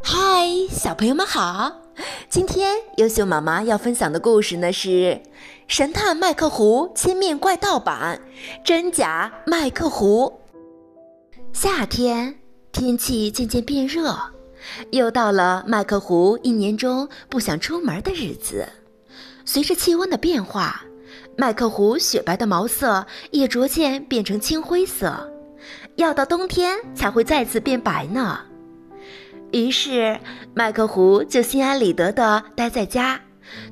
嗨，小朋友们好！今天优秀妈妈要分享的故事呢是《神探麦克胡千面怪盗版：真假麦克胡》。夏天，天气渐渐变热，又到了麦克胡一年中不想出门的日子。随着气温的变化，麦克胡雪白的毛色也逐渐变成青灰色，要到冬天才会再次变白呢。于是，麦克胡就心安理得地待在家，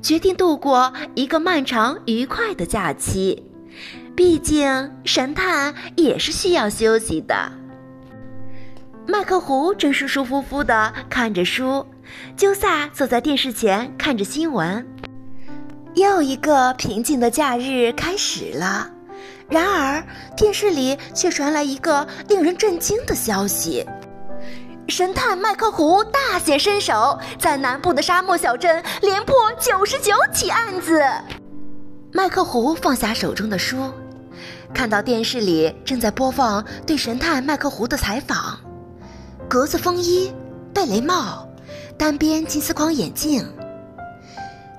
决定度过一个漫长愉快的假期。毕竟，神探也是需要休息的。麦克胡正舒舒服服地看着书，鸠萨坐在电视前看着新闻。又一个平静的假日开始了，然而电视里却传来一个令人震惊的消息。神探麦克胡大显身手，在南部的沙漠小镇连破九十九起案子。麦克胡放下手中的书，看到电视里正在播放对神探麦克胡的采访。格子风衣，贝雷帽，单边金丝框眼镜。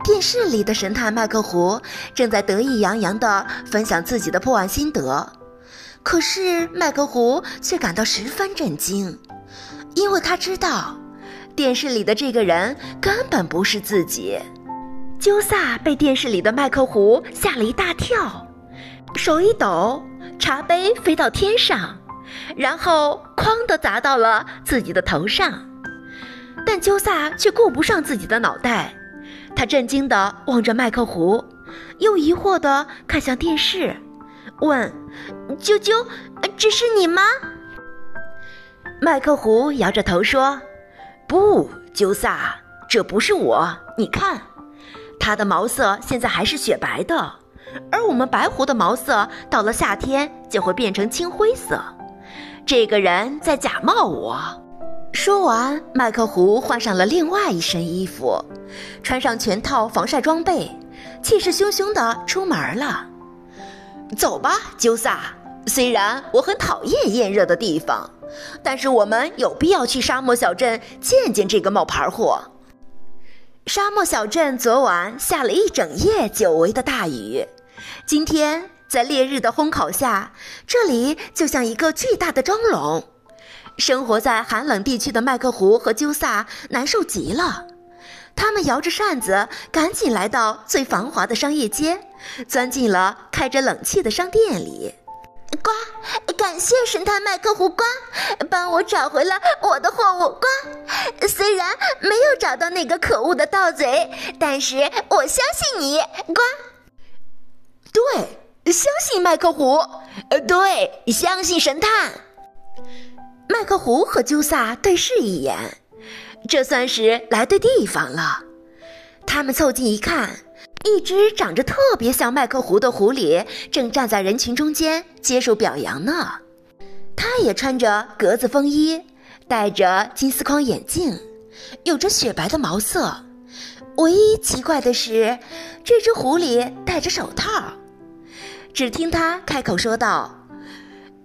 电视里的神探麦克胡正在得意洋洋地分享自己的破案心得，可是麦克胡却感到十分震惊。因为他知道，电视里的这个人根本不是自己。鸠萨被电视里的麦克胡吓了一大跳，手一抖，茶杯飞到天上，然后哐的砸到了自己的头上。但鸠萨却顾不上自己的脑袋，他震惊地望着麦克胡，又疑惑地看向电视，问：“啾啾，这是你吗？”麦克胡摇着头说：“不，鸠萨，这不是我。你看，它的毛色现在还是雪白的，而我们白狐的毛色到了夏天就会变成青灰色。这个人在假冒我。”说完，麦克胡换上了另外一身衣服，穿上全套防晒装备，气势汹汹地出门了。走吧，鸠萨。虽然我很讨厌炎热的地方。但是我们有必要去沙漠小镇见见这个冒牌货。沙漠小镇昨晚下了一整夜久违的大雨，今天在烈日的烘烤下，这里就像一个巨大的蒸笼。生活在寒冷地区的麦克胡和鸠萨难受极了，他们摇着扇子，赶紧来到最繁华的商业街，钻进了开着冷气的商店里。呱！感谢神探麦克胡呱，帮我找回了我的货物呱。虽然没有找到那个可恶的盗贼，但是我相信你呱。对，相信麦克胡。呃，对，相信神探。麦克胡和鸠萨对视一眼，这算是来对地方了。他们凑近一看。一只长着特别像麦克胡的狐狸正站在人群中间接受表扬呢。它也穿着格子风衣，戴着金丝框眼镜，有着雪白的毛色。唯一奇怪的是，这只狐狸戴着手套。只听它开口说道：“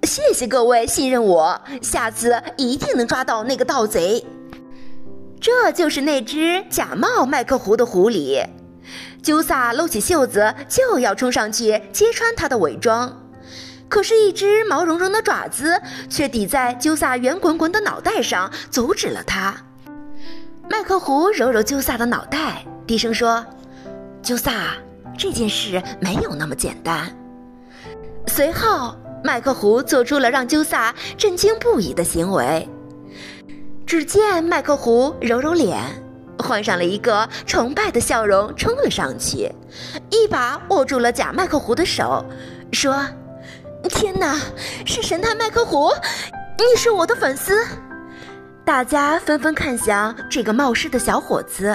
谢谢各位信任我，下次一定能抓到那个盗贼。”这就是那只假冒麦克胡的狐狸。鸠萨搂起袖子就要冲上去揭穿他的伪装，可是，一只毛茸茸的爪子却抵在鸠萨圆滚滚的脑袋上，阻止了他。麦克胡揉揉鸠萨的脑袋，低声说：“鸠萨，这件事没有那么简单。”随后，麦克胡做出了让鸠萨震惊不已的行为。只见麦克胡揉揉脸。换上了一个崇拜的笑容，冲了上去，一把握住了假麦克胡的手，说：“天哪，是神探麦克胡，你是我的粉丝！”大家纷纷看向这个冒失的小伙子。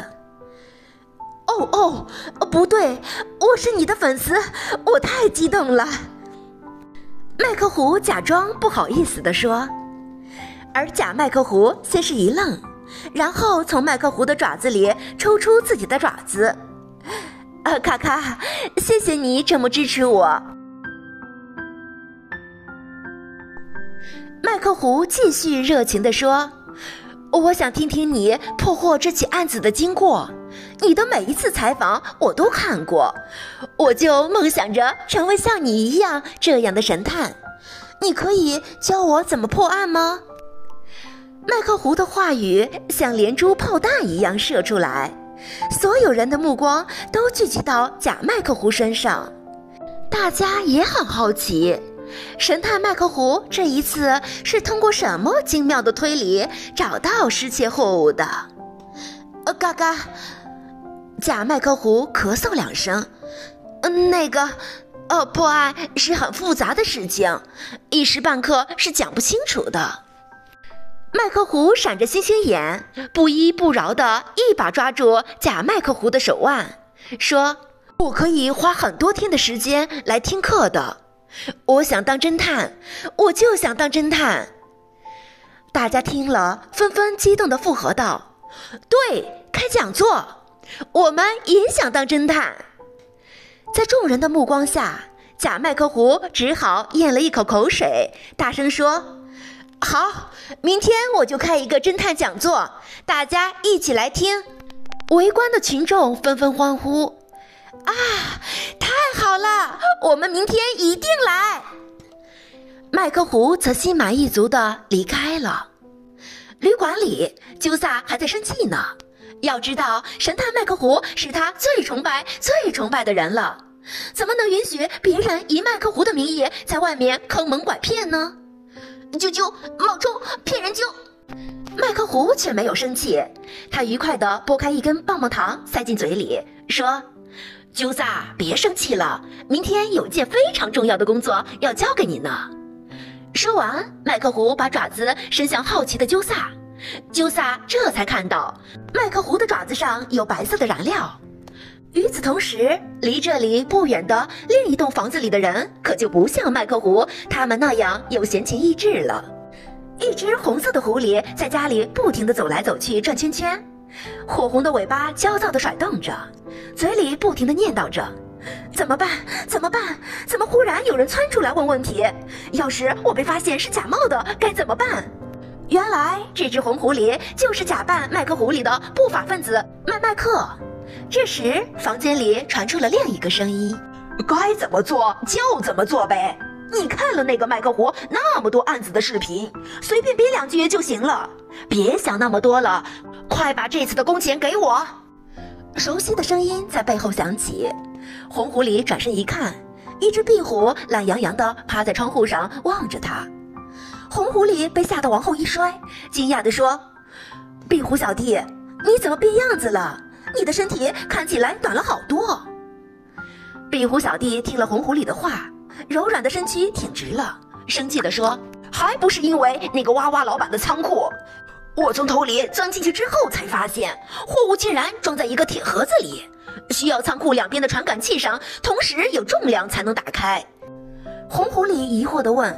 “哦哦，不对，我是你的粉丝，我太激动了。”麦克胡假装不好意思地说，而假麦克胡先是一愣。然后从麦克胡的爪子里抽出自己的爪子，啊，卡卡，谢谢你这么支持我。麦克胡继续热情地说：“我想听听你破获这起案子的经过。你的每一次采访我都看过，我就梦想着成为像你一样这样的神探。你可以教我怎么破案吗？麦克胡的话语像连珠炮弹一样射出来，所有人的目光都聚集到假麦克胡身上。大家也很好奇，神探麦克胡这一次是通过什么精妙的推理找到失窃货物的？呃，嘎嘎，假麦克胡咳嗽两声，嗯，那个。呃，破案是很复杂的事情，一时半刻是讲不清楚的。麦克胡闪着星星眼，不依不饶的一把抓住假麦克胡的手腕，说：“我可以花很多天的时间来听课的。我想当侦探，我就想当侦探。”大家听了，纷纷激动的附和道：“对，开讲座，我们也想当侦探。”在众人的目光下，假麦克胡只好咽了一口口水，大声说：“好，明天我就开一个侦探讲座，大家一起来听。”围观的群众纷纷欢呼：“啊，太好了！我们明天一定来。”麦克胡则心满意足地离开了。旅馆里，鸠萨还在生气呢。要知道，神探麦克胡是他最崇拜、最崇拜的人了，怎么能允许别人以麦克胡的名义在外面坑蒙拐骗呢？啾啾，冒充骗人啾！麦克胡却没有生气，他愉快地剥开一根棒棒糖，塞进嘴里，说：“鸠萨，别生气了，明天有件非常重要的工作要交给你呢。”说完，麦克胡把爪子伸向好奇的鸠萨。鸠萨这才看到，麦克胡的爪子上有白色的染料。与此同时，离这里不远的另一栋房子里的人可就不像麦克胡他们那样有闲情逸致了。一只红色的狐狸在家里不停地走来走去，转圈圈，火红的尾巴焦躁地甩动着，嘴里不停地念叨着：“怎么办？怎么办？怎么忽然有人窜出来问问题？要是我被发现是假冒的，该怎么办？”原来这只红狐狸就是假扮麦克狐狸的不法分子麦麦克。这时，房间里传出了另一个声音：“该怎么做就怎么做呗。你看了那个麦克胡那么多案子的视频，随便编两句就行了。别想那么多了，快把这次的工钱给我。”熟悉的声音在背后响起。红狐狸转身一看，一只壁虎懒洋洋地趴在窗户上望着他。红狐狸被吓得往后一摔，惊讶地说：“壁虎小弟，你怎么变样子了？你的身体看起来短了好多。”壁虎小弟听了红狐狸的话，柔软的身躯挺直了，生气地说：“还不是因为那个哇哇老板的仓库，我从头里钻进去之后才发现，货物竟然装在一个铁盒子里，需要仓库两边的传感器上同时有重量才能打开。”红狐狸疑惑地问：“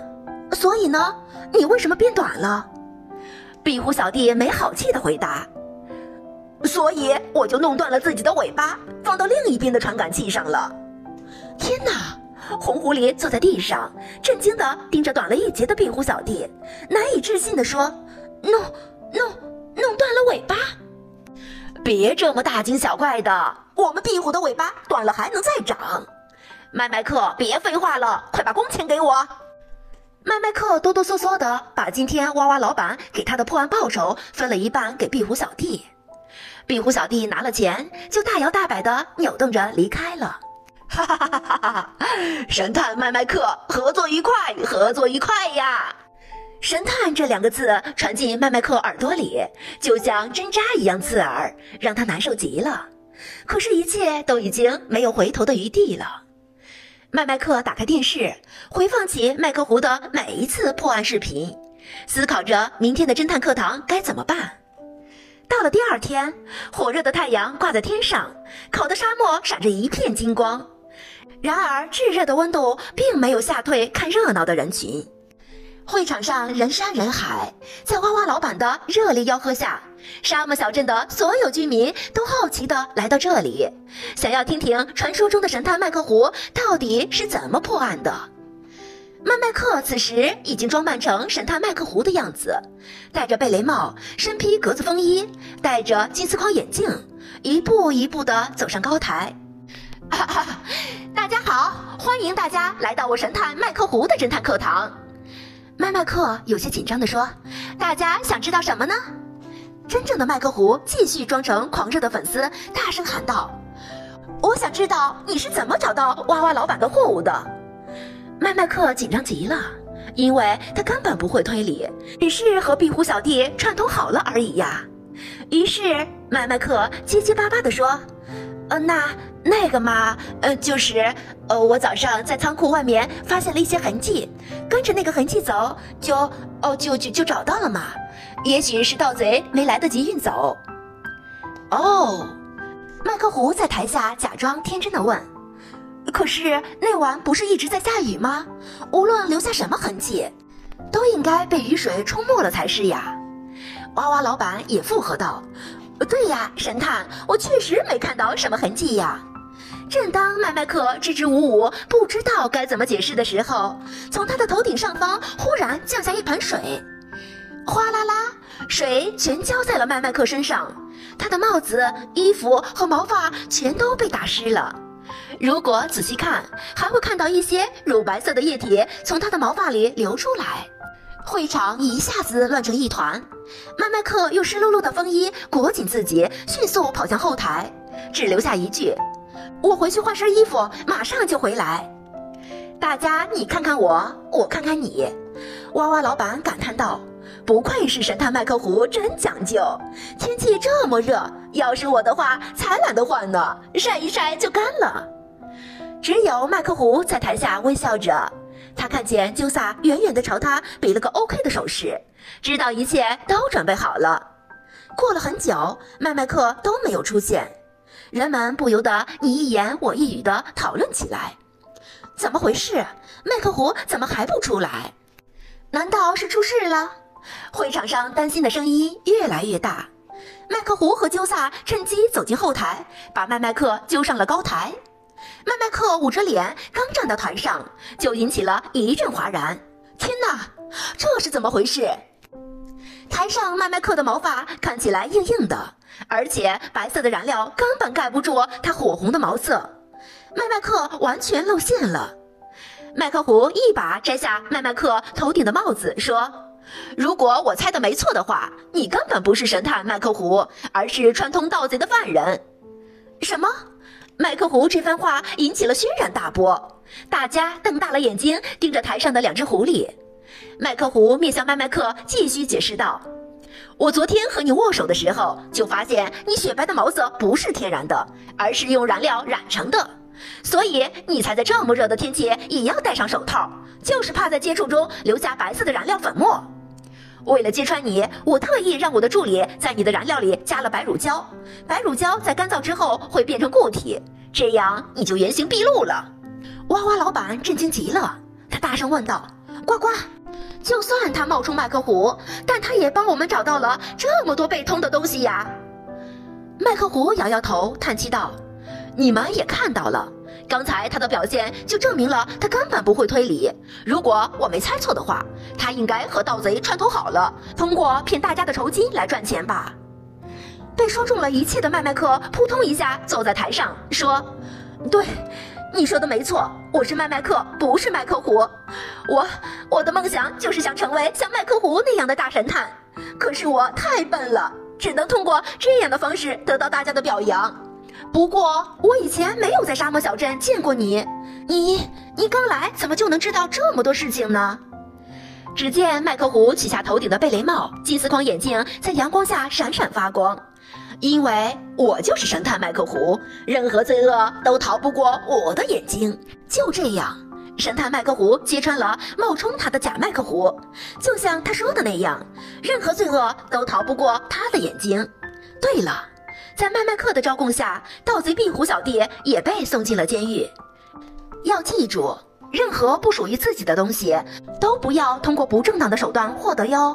所以呢？”你为什么变短了？壁虎小弟没好气的回答：“所以我就弄断了自己的尾巴，放到另一边的传感器上了。”天哪！红狐狸坐在地上，震惊的盯着短了一截的壁虎小弟，难以置信的说：“弄弄弄断了尾巴？别这么大惊小怪的，我们壁虎的尾巴断了还能再长。麦麦克，别废话了，快把工钱给我。”麦麦克哆哆嗦嗦地把今天哇哇老板给他的破案报酬分了一半给壁虎小弟，壁虎小弟拿了钱就大摇大摆地扭动着离开了。哈哈哈哈哈哈！神探麦麦克，合作愉快，合作愉快呀！神探这两个字传进麦麦克耳朵里，就像针扎一样刺耳，让他难受极了。可是，一切都已经没有回头的余地了。麦麦克打开电视，回放起麦克胡的每一次破案视频，思考着明天的侦探课堂该怎么办。到了第二天，火热的太阳挂在天上，烤的沙漠闪着一片金光。然而，炙热的温度并没有吓退看热闹的人群。会场上人山人海，在哇哇老板的热烈吆喝下，沙漠小镇的所有居民都好奇地来到这里，想要听听传说中的神探麦克胡到底是怎么破案的。麦麦克此时已经装扮成神探麦克胡的样子，戴着贝雷帽，身披格子风衣，戴着金丝框眼镜，一步一步地走上高台。哈哈，大家好，欢迎大家来到我神探麦克胡的侦探课堂。麦麦克有些紧张地说：“大家想知道什么呢？”真正的麦克胡继续装成狂热的粉丝，大声喊道：“我想知道你是怎么找到娃娃老板的货物的。”麦麦克紧张极了，因为他根本不会推理，只是和壁虎小弟串通好了而已呀。于是麦麦克结结巴巴地说：“呃，那那个嘛，呃，就是，呃，我早上在仓库外面发现了一些痕迹，跟着那个痕迹走，就，哦，就就就找到了嘛。也许是盗贼没来得及运走。”哦，麦克胡在台下假装天真的问。可是那晚不是一直在下雨吗？无论留下什么痕迹，都应该被雨水冲没了才是呀。娃娃老板也附和道：“对呀，神探，我确实没看到什么痕迹呀。”正当麦麦克支支吾吾，不知道该怎么解释的时候，从他的头顶上方忽然降下一盆水，哗啦啦，水全浇在了麦麦克身上，他的帽子、衣服和毛发全都被打湿了。如果仔细看，还会看到一些乳白色的液体从他的毛发里流出来。会场一下子乱成一团。麦麦克用湿漉漉的风衣裹紧自己，迅速跑向后台，只留下一句：“我回去换身衣服，马上就回来。”大家你看看我，我看看你。哇哇老板感叹道：“不愧是神探麦克胡，真讲究。天气这么热，要是我的话，才懒得换呢，晒一晒就干了。”只有麦克胡在台下微笑着，他看见鸠萨远远地朝他比了个 OK 的手势，知道一切都准备好了。过了很久，麦麦克都没有出现，人们不由得你一言我一语地讨论起来：怎么回事？麦克胡怎么还不出来？难道是出事了？会场上担心的声音越来越大。麦克胡和鸠萨趁机走进后台，把麦麦克揪上了高台。麦麦克捂着脸，刚站到台上，就引起了一阵哗然。天哪，这是怎么回事？台上麦麦克的毛发看起来硬硬的，而且白色的染料根本盖不住他火红的毛色，麦麦克完全露馅了。麦克胡一把摘下麦麦克头顶的帽子，说：“如果我猜的没错的话，你根本不是神探麦克胡，而是串通盗贼的犯人。”什么？麦克胡这番话引起了轩然大波，大家瞪大了眼睛盯着台上的两只狐狸。麦克胡面向麦麦克继续解释道：“我昨天和你握手的时候，就发现你雪白的毛色不是天然的，而是用染料染成的，所以你才在这么热的天气也要戴上手套，就是怕在接触中留下白色的染料粉末。为了揭穿你，我特意让我的助理在你的燃料里加了白乳胶，白乳胶在干燥之后会变成固体。”这样你就原形毕露了。哇哇老板震惊极了，他大声问道：“呱呱，就算他冒充麦克虎，但他也帮我们找到了这么多被偷的东西呀？”麦克虎摇摇头，叹气道：“你们也看到了，刚才他的表现就证明了他根本不会推理。如果我没猜错的话，他应该和盗贼串通好了，通过骗大家的酬金来赚钱吧。”被说中了一切的麦麦克扑通一下坐在台上，说：“对，你说的没错，我是麦麦克，不是麦克胡。我我的梦想就是想成为像麦克胡那样的大神探，可是我太笨了，只能通过这样的方式得到大家的表扬。不过我以前没有在沙漠小镇见过你，你你刚来怎么就能知道这么多事情呢？”只见麦克胡取下头顶的贝雷帽，金丝框眼镜在阳光下闪闪发光。因为我就是神探麦克胡，任何罪恶都逃不过我的眼睛。就这样，神探麦克胡揭穿了冒充他的假麦克胡，就像他说的那样，任何罪恶都逃不过他的眼睛。对了，在麦麦克的招供下，盗贼壁虎小弟也被送进了监狱。要记住，任何不属于自己的东西，都不要通过不正当的手段获得哟。